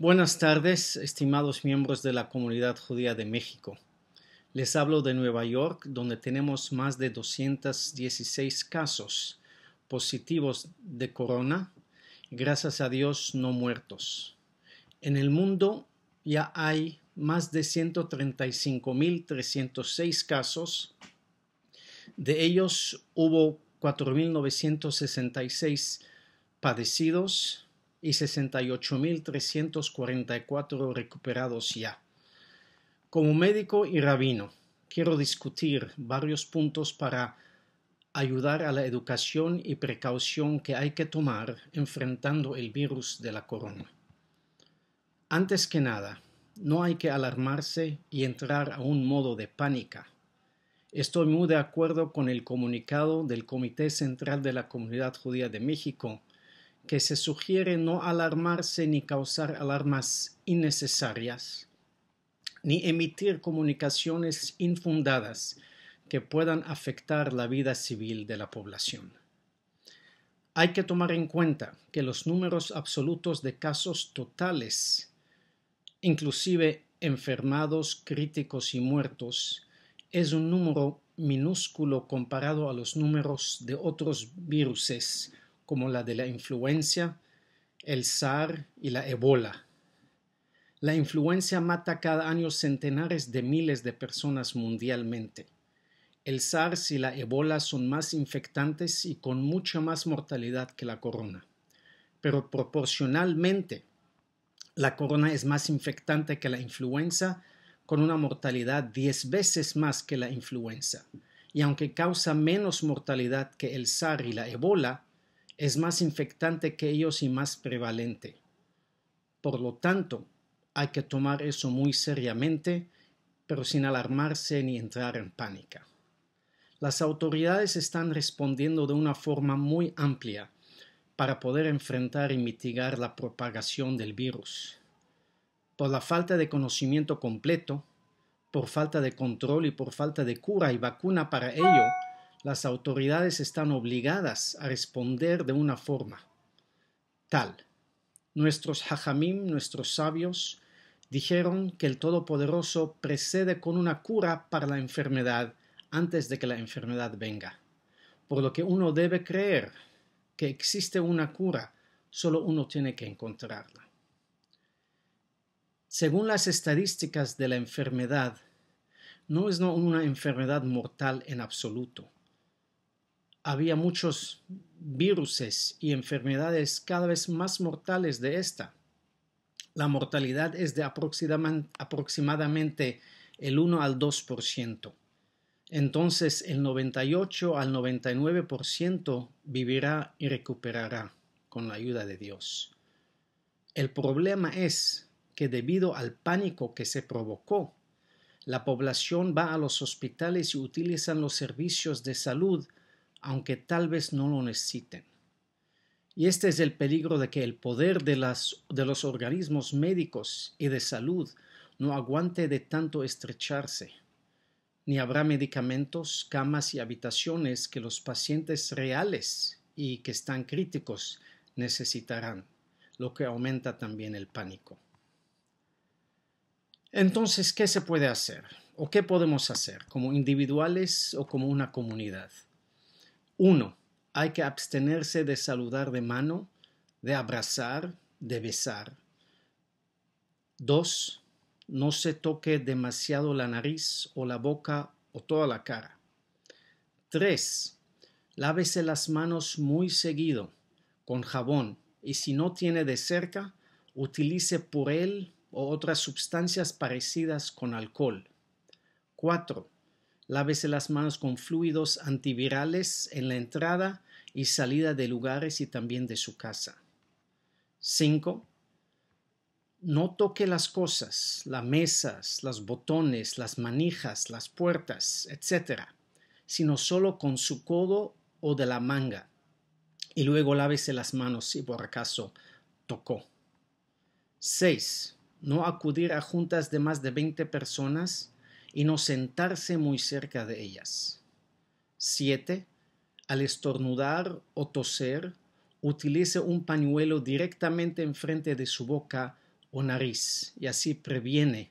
Buenas tardes, estimados miembros de la comunidad judía de México. Les hablo de Nueva York, donde tenemos más de 216 casos positivos de corona, gracias a Dios no muertos. En el mundo ya hay más de 135.306 casos, de ellos hubo 4.966 padecidos y 68.344 recuperados ya. Como médico y rabino, quiero discutir varios puntos para ayudar a la educación y precaución que hay que tomar enfrentando el virus de la corona. Antes que nada, no hay que alarmarse y entrar a un modo de pánica. Estoy muy de acuerdo con el comunicado del Comité Central de la Comunidad Judía de México, que se sugiere no alarmarse ni causar alarmas innecesarias, ni emitir comunicaciones infundadas que puedan afectar la vida civil de la población. Hay que tomar en cuenta que los números absolutos de casos totales, inclusive enfermados, críticos y muertos, es un número minúsculo comparado a los números de otros viruses como la de la influencia, el SAR y la ebola. La influencia mata cada año centenares de miles de personas mundialmente. El SARS y la ebola son más infectantes y con mucha más mortalidad que la corona. Pero proporcionalmente, la corona es más infectante que la influenza, con una mortalidad diez veces más que la influenza. Y aunque causa menos mortalidad que el SARS y la ebola, es más infectante que ellos y más prevalente. Por lo tanto, hay que tomar eso muy seriamente, pero sin alarmarse ni entrar en pánica. Las autoridades están respondiendo de una forma muy amplia para poder enfrentar y mitigar la propagación del virus. Por la falta de conocimiento completo, por falta de control y por falta de cura y vacuna para ello, las autoridades están obligadas a responder de una forma tal. Nuestros hajamim, nuestros sabios, dijeron que el Todopoderoso precede con una cura para la enfermedad antes de que la enfermedad venga. Por lo que uno debe creer que existe una cura, solo uno tiene que encontrarla. Según las estadísticas de la enfermedad, no es una enfermedad mortal en absoluto había muchos viruses y enfermedades cada vez más mortales de esta. La mortalidad es de aproximadamente el 1 al 2%. Entonces el 98 al 99% vivirá y recuperará con la ayuda de Dios. El problema es que debido al pánico que se provocó, la población va a los hospitales y utilizan los servicios de salud aunque tal vez no lo necesiten. Y este es el peligro de que el poder de, las, de los organismos médicos y de salud no aguante de tanto estrecharse, ni habrá medicamentos, camas y habitaciones que los pacientes reales y que están críticos necesitarán, lo que aumenta también el pánico. Entonces, ¿qué se puede hacer? ¿O qué podemos hacer como individuales o como una comunidad? 1. Hay que abstenerse de saludar de mano, de abrazar, de besar. 2. No se toque demasiado la nariz o la boca o toda la cara. 3. Lávese las manos muy seguido con jabón y si no tiene de cerca, utilice por él o otras sustancias parecidas con alcohol. 4. Lávese las manos con fluidos antivirales en la entrada y salida de lugares y también de su casa. 5. No toque las cosas, las mesas, los botones, las manijas, las puertas, etc., sino solo con su codo o de la manga. Y luego lávese las manos si por acaso tocó. 6. No acudir a juntas de más de 20 personas y no sentarse muy cerca de ellas. 7. Al estornudar o toser, utilice un pañuelo directamente enfrente de su boca o nariz y así previene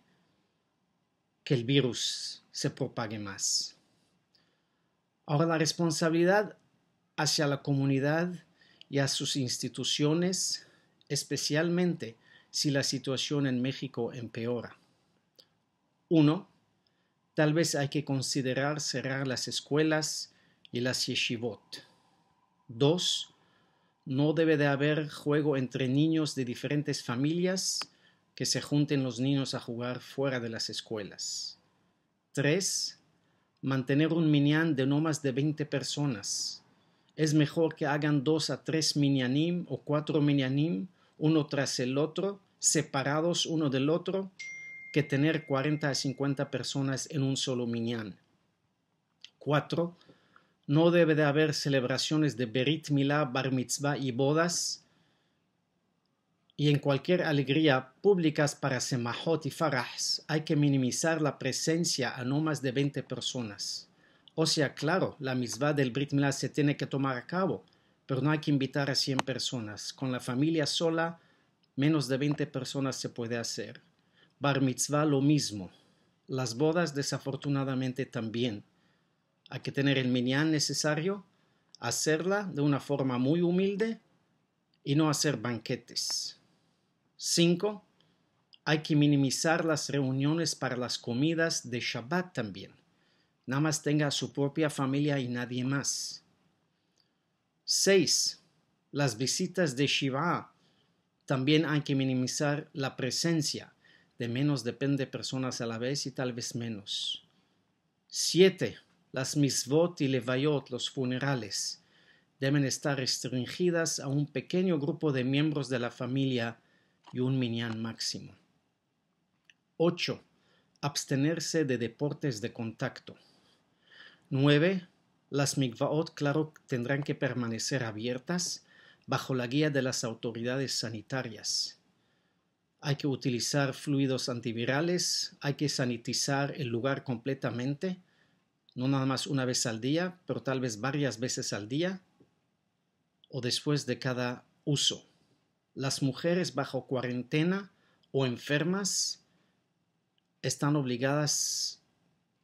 que el virus se propague más. Ahora la responsabilidad hacia la comunidad y a sus instituciones, especialmente si la situación en México empeora. Uno, tal vez hay que considerar cerrar las escuelas y las yeshivot. Dos, no debe de haber juego entre niños de diferentes familias que se junten los niños a jugar fuera de las escuelas. 3. Mantener un minyan de no más de 20 personas. Es mejor que hagan dos a tres minyanim o cuatro minyanim, uno tras el otro, separados uno del otro, que tener 40 a 50 personas en un solo minyan. 4 no debe de haber celebraciones de Berit Milá, Bar Mitzvah y bodas, y en cualquier alegría públicas para Semahot y Farahs hay que minimizar la presencia a no más de 20 personas. O sea, claro, la mitzvah del Brit Milá se tiene que tomar a cabo, pero no hay que invitar a 100 personas. Con la familia sola, menos de 20 personas se puede hacer. Bar Mitzvah lo mismo. Las bodas desafortunadamente también hay que tener el minyan necesario, hacerla de una forma muy humilde y no hacer banquetes. 5. Hay que minimizar las reuniones para las comidas de Shabbat también. Nada más tenga su propia familia y nadie más. 6. Las visitas de Shiva. También hay que minimizar la presencia de menos depende personas a la vez y tal vez menos. 7 las misvot y levayot, los funerales, deben estar restringidas a un pequeño grupo de miembros de la familia y un minyan máximo. 8. Abstenerse de deportes de contacto. 9. Las mikvaot, claro, tendrán que permanecer abiertas bajo la guía de las autoridades sanitarias. Hay que utilizar fluidos antivirales, hay que sanitizar el lugar completamente, no nada más una vez al día, pero tal vez varias veces al día o después de cada uso. Las mujeres bajo cuarentena o enfermas están obligadas,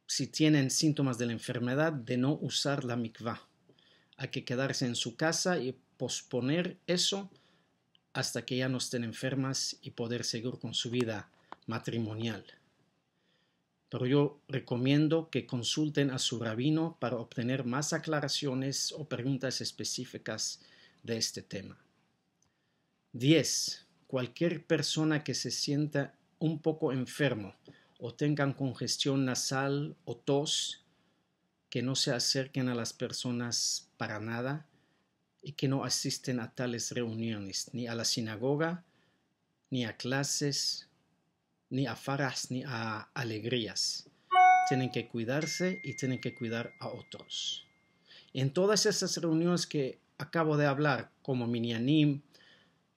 si tienen síntomas de la enfermedad, de no usar la mikvah. Hay que quedarse en su casa y posponer eso hasta que ya no estén enfermas y poder seguir con su vida matrimonial pero yo recomiendo que consulten a su rabino para obtener más aclaraciones o preguntas específicas de este tema. 10. Cualquier persona que se sienta un poco enfermo o tengan congestión nasal o tos, que no se acerquen a las personas para nada y que no asisten a tales reuniones, ni a la sinagoga, ni a clases, ni a faras ni a alegrías. Tienen que cuidarse y tienen que cuidar a otros. En todas esas reuniones que acabo de hablar, como Minyanim,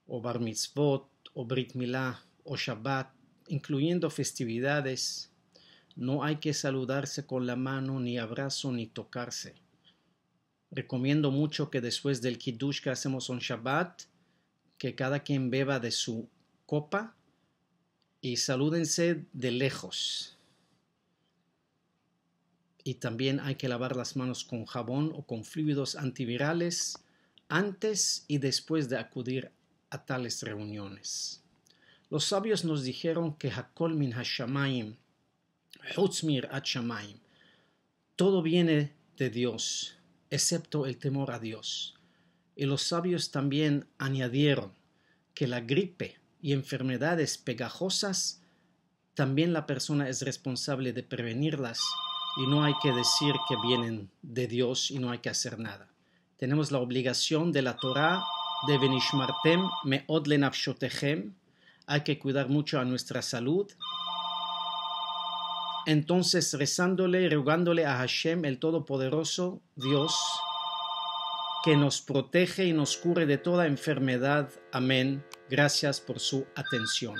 o Bar Mitzvot, o Brit Milá, o Shabbat, incluyendo festividades, no hay que saludarse con la mano, ni abrazo, ni tocarse. Recomiendo mucho que después del Kiddush que hacemos en Shabbat, que cada quien beba de su copa y salúdense de lejos. Y también hay que lavar las manos con jabón o con fluidos antivirales antes y después de acudir a tales reuniones. Los sabios nos dijeron que Hakol min Hashamayim, Hutzmir Shamayim, todo viene de Dios, excepto el temor a Dios. Y los sabios también añadieron que la gripe y enfermedades pegajosas, también la persona es responsable de prevenirlas y no hay que decir que vienen de Dios y no hay que hacer nada. Tenemos la obligación de la Torah de Benishmartem meod lenafshotechem. Hay que cuidar mucho a nuestra salud. Entonces, rezándole y rogándole a Hashem, el Todopoderoso, Dios, que nos protege y nos cure de toda enfermedad. Amén. Gracias por su atención.